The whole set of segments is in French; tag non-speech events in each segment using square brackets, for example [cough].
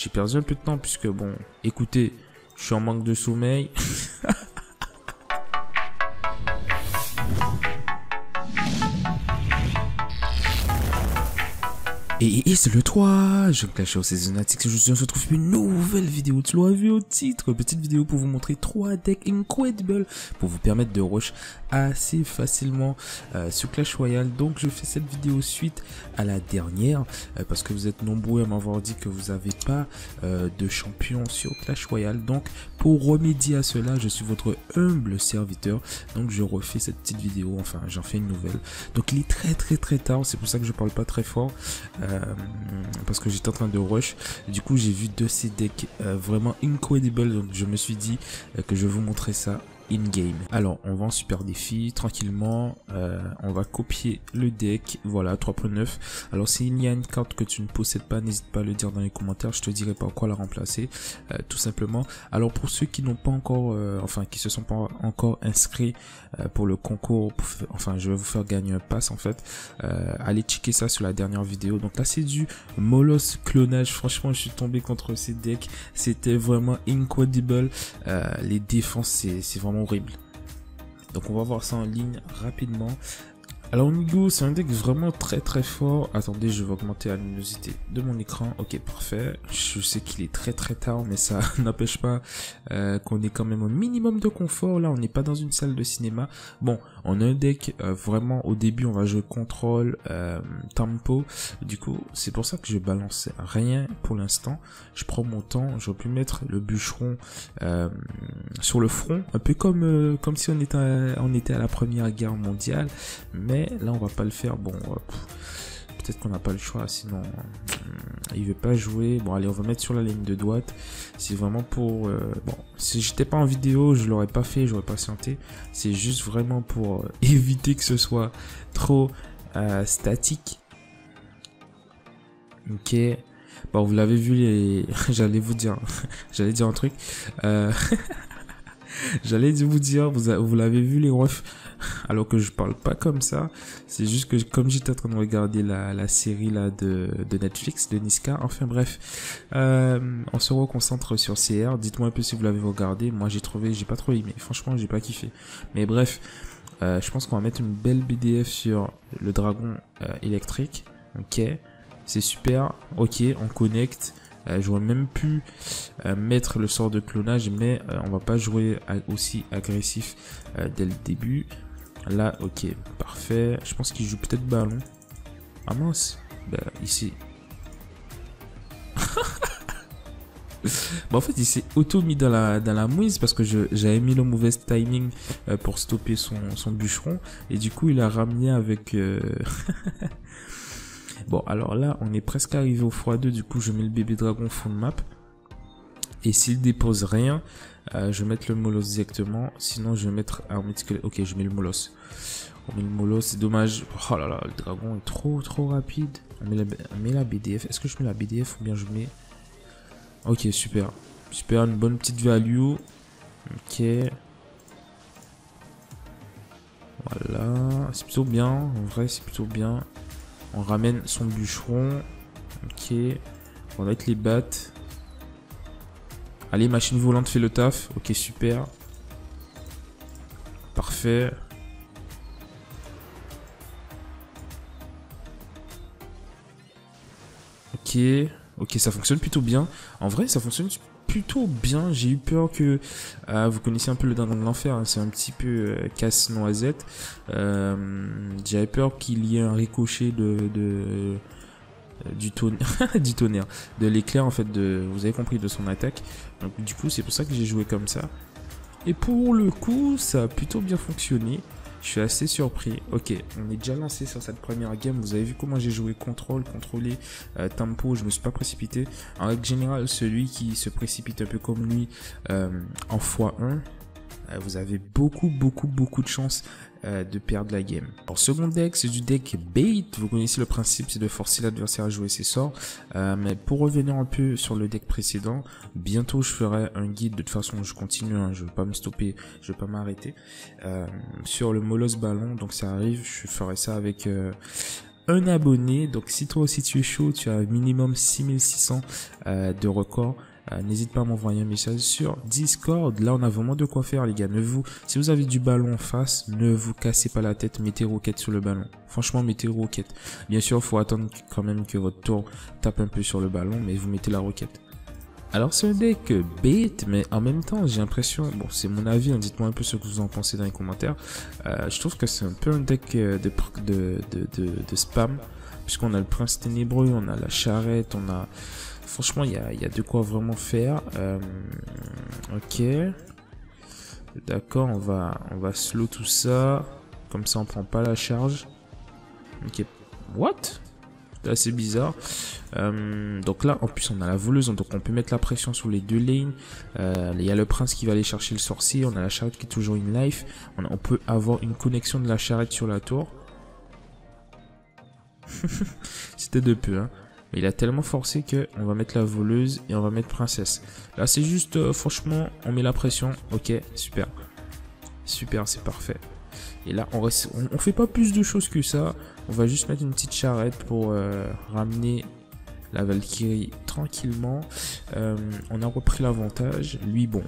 j'ai perdu un peu de temps puisque bon, écoutez, je suis en manque de sommeil. [laughs] Et, c'est le 3, je Clash au Seasonatics, je se retrouve une nouvelle vidéo, tu l'as vu au titre, petite vidéo pour vous montrer trois decks incredible pour vous permettre de rush assez facilement euh, sur Clash Royale. Donc je fais cette vidéo suite à la dernière euh, parce que vous êtes nombreux à m'avoir dit que vous n'avez pas euh, de champion sur Clash Royale. Donc pour remédier à cela, je suis votre humble serviteur. Donc je refais cette petite vidéo, enfin j'en fais une nouvelle. Donc il est très très très tard, c'est pour ça que je parle pas très fort. Euh, parce que j'étais en train de rush. Du coup, j'ai vu deux ces decks euh, vraiment incredible. Donc, je me suis dit euh, que je vais vous montrer ça in-game. Alors, on va en super défi, tranquillement. Euh, on va copier le deck. Voilà, 3.9. Alors, s'il y a une carte que tu ne possèdes pas, n'hésite pas à le dire dans les commentaires. Je te dirai pas quoi la remplacer, euh, tout simplement. Alors, pour ceux qui n'ont pas encore, euh, enfin, qui se sont pas encore inscrits pour le concours, enfin, je vais vous faire gagner un pass, en fait. allez checker ça sur la dernière vidéo. Donc là, c'est du Molos clonage. Franchement, je suis tombé contre ces decks. C'était vraiment incredible. les défenses, c'est vraiment horrible. Donc on va voir ça en ligne rapidement. Alors Nigo, c'est un deck vraiment très très fort. Attendez, je vais augmenter la luminosité de mon écran. Ok, parfait. Je sais qu'il est très très tard, mais ça [laughs] n'empêche pas euh, qu'on est quand même au minimum de confort. Là, on n'est pas dans une salle de cinéma. Bon, on a un deck euh, vraiment au début, on va jouer contrôle, euh, tempo. Du coup, c'est pour ça que je balance rien pour l'instant. Je prends mon temps. J'aurais pu mettre le bûcheron sur le front, un peu comme comme si on était on était à la première guerre mondiale, mais là on va pas le faire. Bon, euh, peut-être qu'on n'a pas le choix, sinon euh, il veut pas jouer. Bon allez, on va mettre sur la ligne de droite. C'est vraiment pour... Euh, bon, si j'étais pas en vidéo, je l'aurais pas fait, j'aurais patienté. C'est juste vraiment pour [laughs] éviter que ce soit trop statique. Ok. Bon, vous l'avez vu, les... [laughs] j'allais vous dire, [laughs] j'allais dire un truc. [laughs] j'allais vous dire, vous, vous l'avez vu les refs alors que je parle pas comme ça. C'est juste que comme j'étais en train de regarder la, la série là de, de Netflix de Niska, enfin bref, euh, on se reconcentre sur CR. Dites-moi un peu si vous l'avez regardé. Moi j'ai trouvé, j'ai pas trop aimé. Franchement, j'ai pas kiffé. Mais bref, euh, je pense qu'on va mettre une belle BDF sur le dragon euh, électrique. Ok, c'est super. Ok, on connecte. Euh, J'aurais même pu euh, mettre le sort de clonage, mais euh, on va pas jouer aussi agressif dès le début. Là, ok, parfait. Je pense qu'il joue peut-être ballon. Ah mince. Bah, ici. [laughs] bah, en fait, il s'est auto-mis dans la, dans la mouise parce que j'avais mis le mauvais timing pour stopper son, son bûcheron. Et du coup, il a ramené avec... [laughs] Bon, alors là, on est presque arrivé au x2. Du coup, je mets le bébé dragon full map. Et s'il dépose rien, euh, je vais mettre le molos directement. Sinon, je vais mettre un. Ok, je mets le molos. On met le molos, c'est dommage. Oh là là, le dragon est trop trop rapide. On la, met la BDF. Est-ce que je mets la BDF ou bien je mets... Ok, super. Super, une bonne petite value. Ok. Voilà, c'est plutôt bien. En vrai, c'est plutôt bien. On ramène son bûcheron. Ok. On va mettre les battes. Allez, machine volante fait le taf. Ok, super. Parfait. Ok. Ok, ça fonctionne plutôt bien. En vrai, ça fonctionne plutôt bien. J'ai eu peur que... Euh, vous connaissez un peu le dindon de l'enfer. Hein. C'est un petit peu euh, casse-noisette. Euh, j'avais peur qu'il y ait un ricochet de euh, du, tonnerre, [laughs] du tonnerre, de l'éclair en fait, de, vous avez compris, de son attaque. Donc du coup, c'est pour ça que j'ai joué comme ça. Et pour le coup, ça a plutôt bien fonctionné. Je suis assez surpris. Ok, on est déjà lancé sur cette première game. Vous avez vu comment j'ai joué contrôle, contrôler, euh, tempo. Je me suis pas précipité. En règle générale, celui qui se précipite un peu comme lui euh, en x1, vous avez beaucoup, beaucoup, beaucoup de chance euh, de perdre la game. Alors second deck, c'est du deck bait. Vous connaissez le principe, c'est de forcer l'adversaire à jouer ses sorts. Euh, mais pour revenir un peu sur le deck précédent, bientôt je ferai un guide. De toute façon, je continue, hein, je vais pas me stopper, je vais pas m'arrêter. Euh, sur le Molos Ballon, donc ça arrive, je ferai ça avec un abonné. Donc si toi aussi tu es chaud, tu as un minimum 6600 euh, de record. Euh, n'hésite pas à m'envoyer un message sur Discord. Là, on a vraiment de quoi faire, les gars. Ne vous, si vous avez du ballon en face, ne vous cassez pas la tête. Mettez roquette sur le ballon. Franchement, mettez roquette. Bien sûr, faut attendre quand même que votre tour tape un peu sur le ballon, mais vous mettez la roquette. Alors c'est un deck bait, mais en même temps j'ai l'impression, bon c'est mon avis, hein, dites-moi un peu ce que vous en pensez dans les commentaires, euh, je trouve que c'est un peu un deck euh, de, de, de, spam, puisqu'on a le prince ténébreux, on a la charrette, on a... Franchement il y a, de quoi vraiment faire. Euh, ok. D'accord, on va, on va slow tout ça, comme ça on prend pas la charge. Ok, what? C'est assez bizarre. Euh, donc là, en plus, on a la voleuse, donc on peut mettre la pression sur les deux lanes. Euh, il y a le prince qui va aller chercher le sorcier. On a la charrette qui est toujours in life. On, peut avoir une connexion de la charrette sur la tour. [laughs] C'était de peu, hein. Il a tellement forcé que on va mettre la voleuse et on va mettre princesse. Là, c'est juste, euh, franchement, on met la pression. Ok, super. Super, c'est parfait. Et là, on, reste, on, fait pas plus de choses que ça. On va juste mettre une petite charrette pour euh, ramener la Valkyrie tranquillement. Euh, on a repris l'avantage. Lui, bon,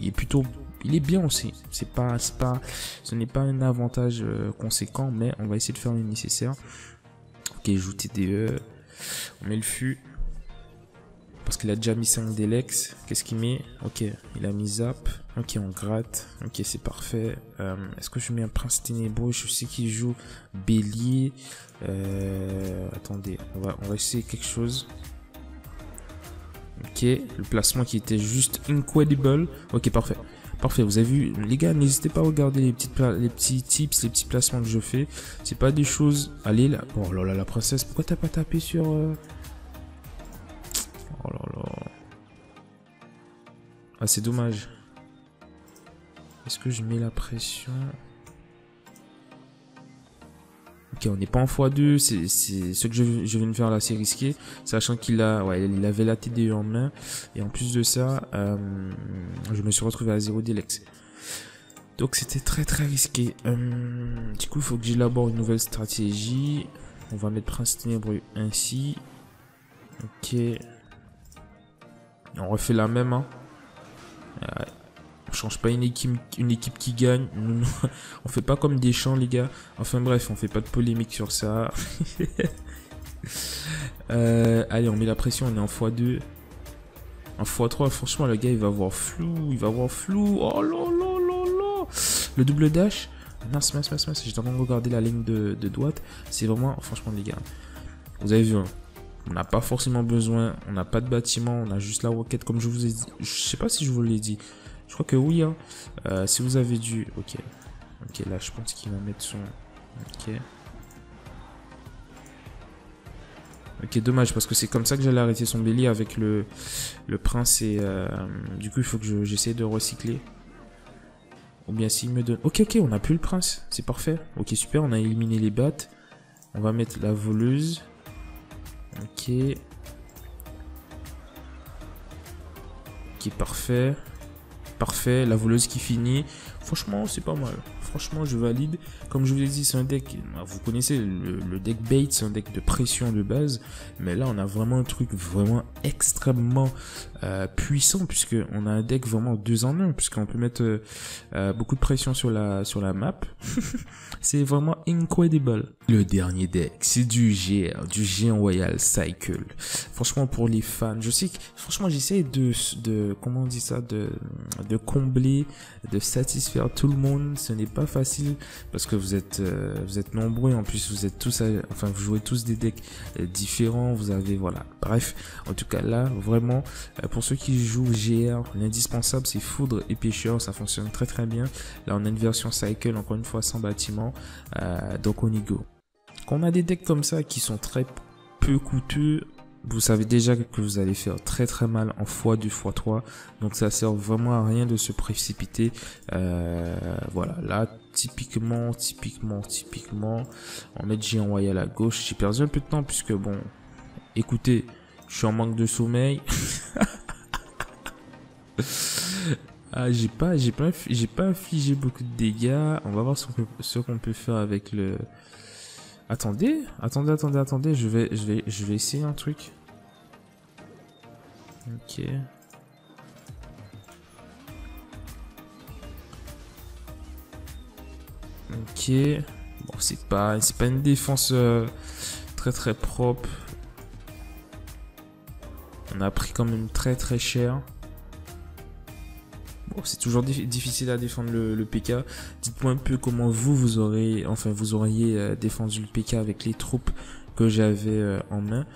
il est plutôt, il est bien aussi. C'est pas, pas, ce n'est pas un avantage conséquent, mais on va essayer de faire le nécessaire. Ok, joue TDE. On met le fût. Parce qu'il a déjà mis 5 Delex. Qu'est-ce qu'il met? Ok, il a mis Zap. Ok, on gratte. Ok, c'est parfait. Euh, est-ce que je mets un Prince Ténébreux Je sais qu'il joue Bélier. Euh, attendez, on va, on va essayer quelque chose. Ok, le placement qui était juste incredible. Ok, parfait. Parfait, vous avez vu, les gars, n'hésitez pas à regarder les, petites les petits tips, les petits placements que je fais. C'est pas des choses... Allez, là... Oh là là, la princesse, pourquoi t'as pas tapé sur... Euh, Oh là là. Ah, c'est dommage. Est-ce que je mets la pression? On n'est pas en x2, c'est ce que je, viens de faire là, c'est risqué, sachant qu'il a, ouais, il avait la TDE en main, et en plus de ça, euh, je me suis retrouvé à 0 Delex. Donc c'était très très risqué. Euh, du coup, il faut que j'élabore une nouvelle stratégie. On va mettre Prince Ténébreux ainsi. Ok. On refait la même. Hein. On change pas une équipe, qui gagne. [laughs] on fait pas comme des champs, les gars. Enfin bref, on fait pas de polémique sur ça. [laughs] Euh, allez, on met la pression, on est en x2. En x3, franchement, le gars, il va avoir flou. Il va avoir flou. Oh là là là là. Le double dash. Mince, mince, mince, mince. Train de regarder la ligne de, de droite. C'est vraiment, franchement, les gars. Vous avez vu, hein. On n'a pas forcément besoin, on n'a pas de bâtiment, on a juste la roquette comme je vous ai dit. Je sais pas si je vous l'ai dit. Je crois que oui. Hein. Euh, si vous avez dû... Ok. Ok, là je pense qu'il va mettre son... Ok. Ok, dommage, parce que c'est comme ça que j'allais arrêter son bélier avec le, le prince et... Euh, du coup, il faut que j'essaie de recycler. Ou bien s'il me donne... Ok, ok, on a plus le prince. C'est parfait. Ok, super, on a éliminé les battes. On va mettre la voleuse. Ok. Ok, parfait. Parfait, la voleuse qui finit. Franchement, c'est pas mal. Franchement, je valide. Comme je vous l'ai dit, c'est un deck, bah, vous connaissez le, deck bait, c'est un deck de pression de base. Mais là, on a vraiment un truc vraiment extrêmement euh, puissant puisque on a un deck vraiment deux en un puisqu'on peut mettre euh, euh, beaucoup de pression sur la sur la map. [laughs] c'est vraiment incredible. Le dernier deck, c'est du GR, du Géant Royal Cycle. Franchement, pour les fans, je sais que franchement, j'essaie de de comment on dit ça, de de combler, de satisfaire tout le monde. Ce n'est pas facile parce que vous êtes vous êtes nombreux en plus vous êtes tous enfin vous jouez tous des decks différents vous avez voilà bref en tout cas là vraiment pour ceux qui jouent GR, l'indispensable c'est Foudre et Pêcheur, ça fonctionne très très bien. Là on a une version Cycle, encore une fois sans bâtiment, euh, donc on y go. Quand on a des decks comme ça qui sont très peu coûteux, vous savez déjà que vous allez faire très très mal en x2, x3. Donc ça sert vraiment à rien de se précipiter. Euh, voilà, là typiquement, typiquement, typiquement, on met Géant Royal à gauche. J'ai perdu un peu de temps puisque bon, écoutez, je suis en manque de sommeil. [laughs] ah, j'ai pas, j'ai pas, j'ai pas infligé beaucoup de dégâts. On va voir ce qu'on peut, faire avec le, Attendez, attendez, attendez, attendez, je vais, je vais, je vais essayer un truc. Ok. Ok. Bon, c'est pas, c'est pas une défense euh, très très propre. On a pris quand même très très cher. Bon, c'est toujours difficile à défendre le, PK. Dites-moi un peu comment vous, vous aurez, enfin, vous auriez euh, défendu le PK avec les troupes que j'avais euh, en main.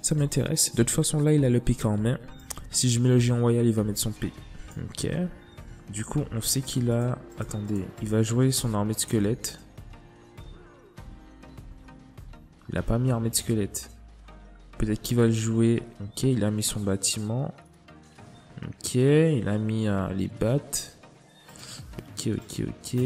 Ça m'intéresse. De toute façon, là, il a le PK en main. Si je mets le géant royal, il va mettre son P. Ok. Du coup, on sait qu'il a... Attendez, il va jouer son armée de squelette. Il a pas mis armée de squelette. Peut-être qu'il va le jouer. Ok, il a mis son bâtiment. Ok, il a mis euh, les battes. Ok, ok, ok.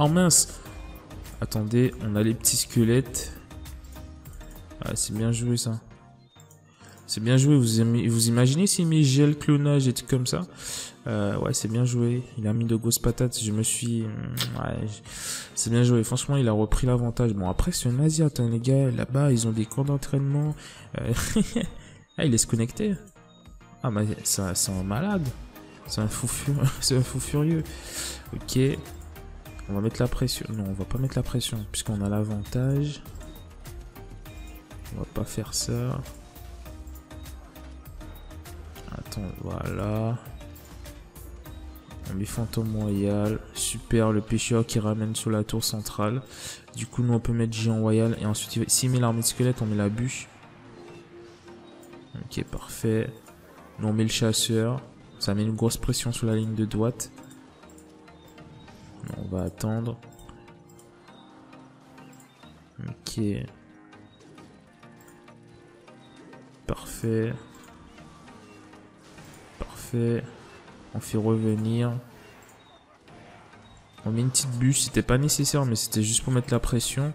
Oh mince Attendez, on a les petits squelettes. Ah, c'est bien joué ça. C'est bien joué. Vous, imaginez s'il met gel, clonage et tout comme ça euh, Ouais, c'est bien joué. Il a mis de grosses patates. Je me suis... Ouais, c'est bien joué. Franchement, il a repris l'avantage. Bon, après, c'est un Asiat, hein, les gars. Là-bas, ils ont des camps d'entraînement. Euh, [laughs] ah, il est se connecter. Ah, mais c'est un malade. C'est un fou furieux. [laughs] un fou furieux. Ok. On va mettre la pression. Non, on va pas mettre la pression puisqu'on a l'avantage. On va pas faire ça. Attends, voilà. On met fantôme royal. Super, le pêcheur qui ramène sur la tour centrale. Du coup, nous, on peut mettre géant royal. Et ensuite, s'il met l'armée de squelette, on met la bûche. Ok, parfait. Nous, on met le chasseur. Ça met une grosse pression sur la ligne de droite. On va attendre. Ok. Parfait. On fait revenir. On met une petite bûche. C'était pas nécessaire, mais c'était juste pour mettre la pression.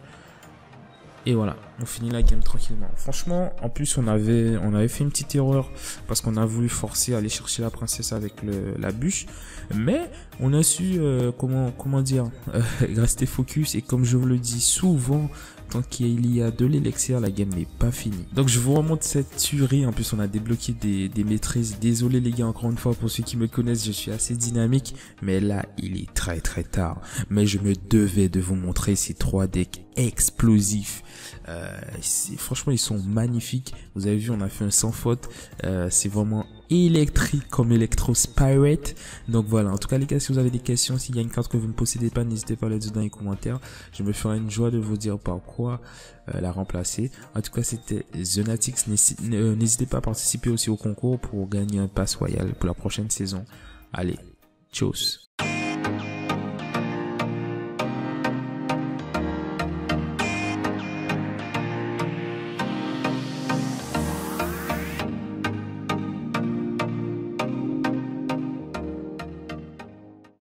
Et voilà, on finit la game tranquillement. Franchement, en plus, on avait, on avait fait une petite erreur parce qu'on a voulu forcer à aller chercher la princesse avec le, la bûche. Mais on a su, euh, comment, comment dire, [laughs] rester focus. Et comme je vous le dis souvent, tant qu'il y a de l'élixir, la game n'est pas finie. Donc je vous remonte cette tuerie. En plus, on a débloqué des, des maîtrises. Désolé les gars, encore une fois, pour ceux qui me connaissent, je suis assez dynamique. Mais là, il est très très tard. Mais je me devais de vous montrer ces trois decks explosifs. Euh, franchement, ils sont magnifiques. Vous avez vu, on a fait un sans faute. Euh, c'est vraiment électrique comme Electro Pirate. Donc voilà, en tout cas les gars, si vous avez des questions, s'il y a une carte que vous ne possédez pas, n'hésitez pas à le dire dans les commentaires. Je me ferai une joie de vous dire par quoi euh, la remplacer. En tout cas, c'était Zonatix. N'hésitez pas à participer aussi au concours pour gagner un pass royal pour la prochaine saison. Allez, tchuss